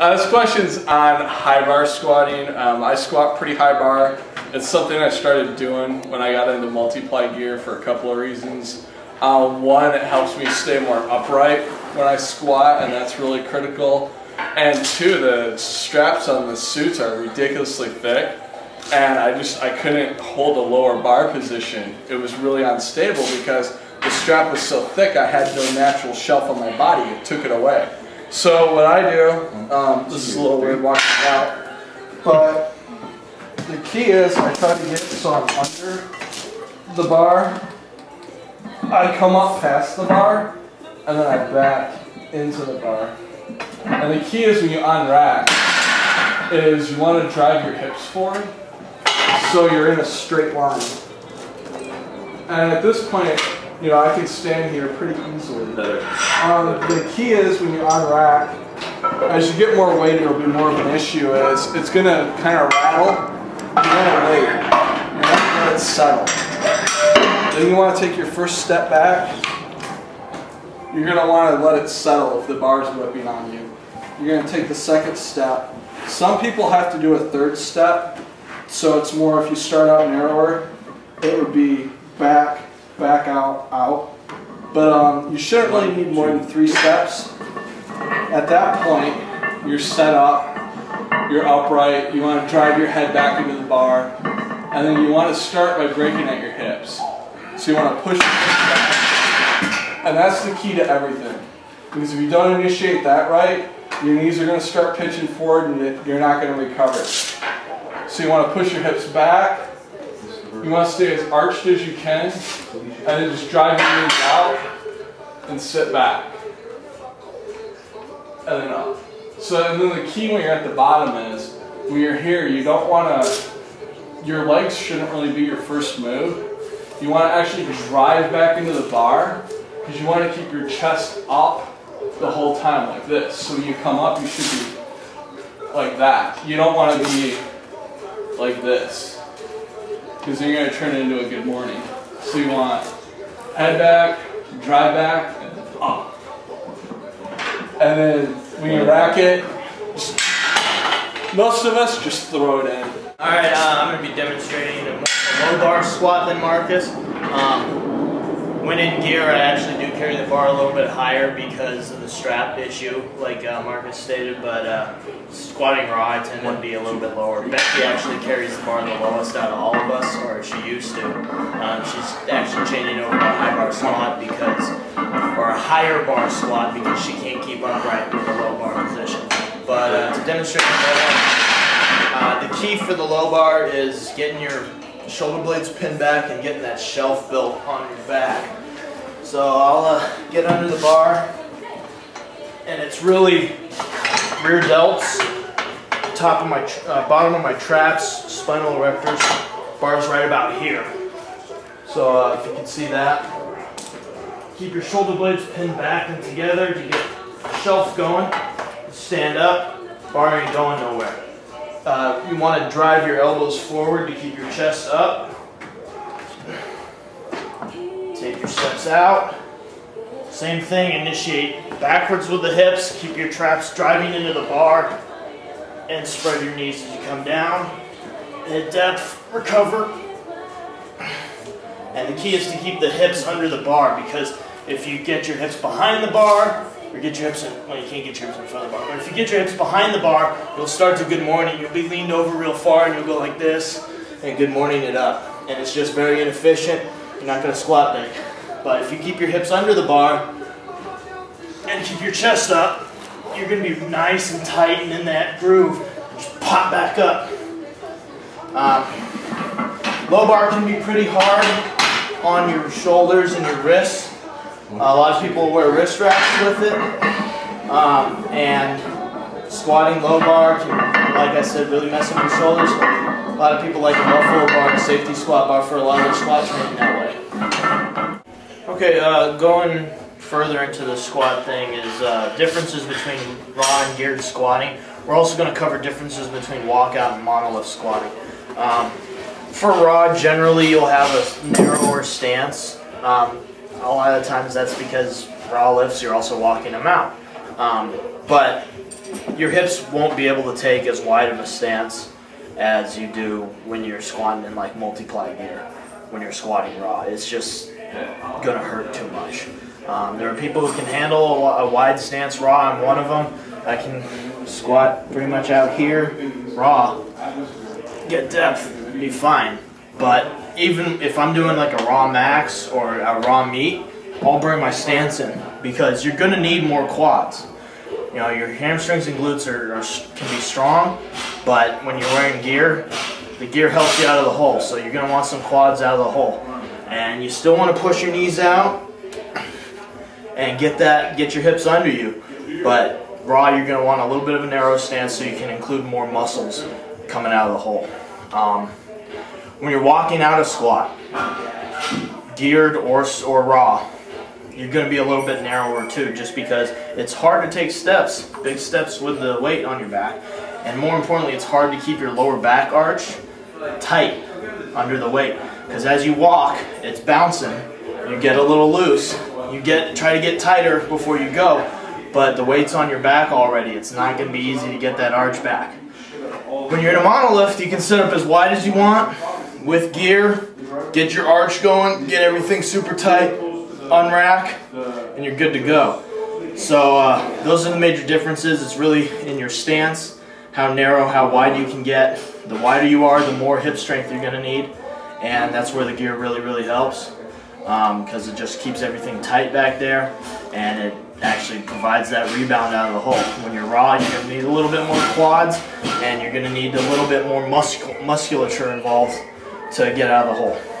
Uh, this question's on high bar squatting. Um, I squat pretty high bar. It's something I started doing when I got into multiply gear for a couple of reasons. Uh, one, it helps me stay more upright when I squat, and that's really critical. And two, the straps on the suits are ridiculously thick, and I just I couldn't hold a lower bar position. It was really unstable because the strap was so thick. I had no natural shelf on my body. It took it away. So what I do, um, this is a little weird walking out, but the key is I try to get so I'm under the bar. I come up past the bar, and then I back into the bar. And the key is when you unrack, is you want to drive your hips forward, so you're in a straight line. And at this point, you know, I can stand here pretty easily. Um, the key is when you unrack, as you get more weight, it'll be more of an issue. Is it's gonna kind of rattle. You want to wait. You to let it settle. Then you want to take your first step back. You're gonna want to let it settle if the bar's whipping on you. You're gonna take the second step. Some people have to do a third step, so it's more if you start out narrower, it would be back, back out, out. But um, you shouldn't really need more than three steps. At that point, you're set up, you're upright, you want to drive your head back into the bar, and then you want to start by breaking at your hips. So you want to push your hips back. And that's the key to everything. Because if you don't initiate that right, your knees are going to start pitching forward and you're not going to recover. So you want to push your hips back, you want to stay as arched as you can, and then just drive your knees out and sit back. And then up. So and then the key when you're at the bottom is when you're here, you don't want to, your legs shouldn't really be your first move. You want to actually drive back into the bar because you want to keep your chest up the whole time like this. So when you come up, you should be like that. You don't want to be like this because then you're going to turn it into a good morning. So you want head back, drive back, and up. And then when you rack it, most of us just throw it in. Alright, uh, I'm going to be demonstrating a, low bar squat than Marcus. Um, when in gear, I actually do carry the bar a little bit higher because of the strap issue, like uh, Marcus stated, but uh, squatting raw, I tend to be a little bit lower. Becky actually carries the bar the lowest out of all of us, or she used to. Um, she's actually changing over to a high bar squat because, or a higher bar squat because she can't keep upright with a low bar position. But uh, to demonstrate uh, the key for the low bar is getting your shoulder blades pinned back and getting that shelf built on your back. So I'll uh, get under the bar and it's really rear delts, top of my, uh, bottom of my traps, spinal erectors, bar's right about here. So uh, if you can see that, keep your shoulder blades pinned back and together to get shelf going. Stand up, bar ain't going nowhere. Uh, you want to drive your elbows forward to keep your chest up. Take your steps out. Same thing, initiate backwards with the hips. Keep your traps driving into the bar. And spread your knees as you come down. Hit depth, recover. And the key is to keep the hips under the bar because if you get your hips behind the bar, or get your hips in, well you can't get your hips in front of the bar, but if you get your hips behind the bar, you'll start to good morning, you'll be leaned over real far and you'll go like this, and good morning it up. And it's just very inefficient, you're not going to squat big. But if you keep your hips under the bar, and keep your chest up, you're going to be nice and tight and in that groove, just pop back up. Um, low bar can be pretty hard on your shoulders and your wrists. A lot of people wear wrist wraps with it. Um, and squatting low bar can, like I said, really mess up your shoulders. A lot of people like a buffalo bar, a safety squat bar for a lot of their squat training that way. Okay, uh, going further into the squat thing is uh, differences between raw and geared squatting. We're also going to cover differences between walkout and monolift squatting. Um, for raw, generally you'll have a narrower stance. Um, a lot of times that's because raw lifts, you're also walking them out. Um, but your hips won't be able to take as wide of a stance as you do when you're squatting in like multiply gear. When you're squatting raw, it's just gonna hurt too much. Um, there are people who can handle a, a wide stance raw. I'm one of them. I can squat pretty much out here raw, get depth, be fine. But even if I'm doing like a raw max or a raw meet, I'll bring my stance in because you're gonna need more quads. You know, your hamstrings and glutes are, are, can be strong, but when you're wearing gear, the gear helps you out of the hole. So you're gonna want some quads out of the hole, and you still want to push your knees out and get that, get your hips under you. But raw, you're gonna want a little bit of a narrow stance so you can include more muscles coming out of the hole. Um, when you're walking out of squat, geared or, or raw, you're going to be a little bit narrower too just because it's hard to take steps, big steps with the weight on your back. And more importantly, it's hard to keep your lower back arch tight under the weight because as you walk, it's bouncing. You get a little loose. You get try to get tighter before you go, but the weight's on your back already. It's not going to be easy to get that arch back. When you're in a monolift, you can sit up as wide as you want with gear, get your arch going, get everything super tight, unrack, and you're good to go. So uh, those are the major differences. It's really in your stance, how narrow, how wide you can get. The wider you are, the more hip strength you're going to need, and that's where the gear really, really helps because um, it just keeps everything tight back there, and it actually provides that rebound out of the hole. When you're raw, you're going to need a little bit more quads, and you're going to need a little bit more muscul musculature involved to get out of the hole.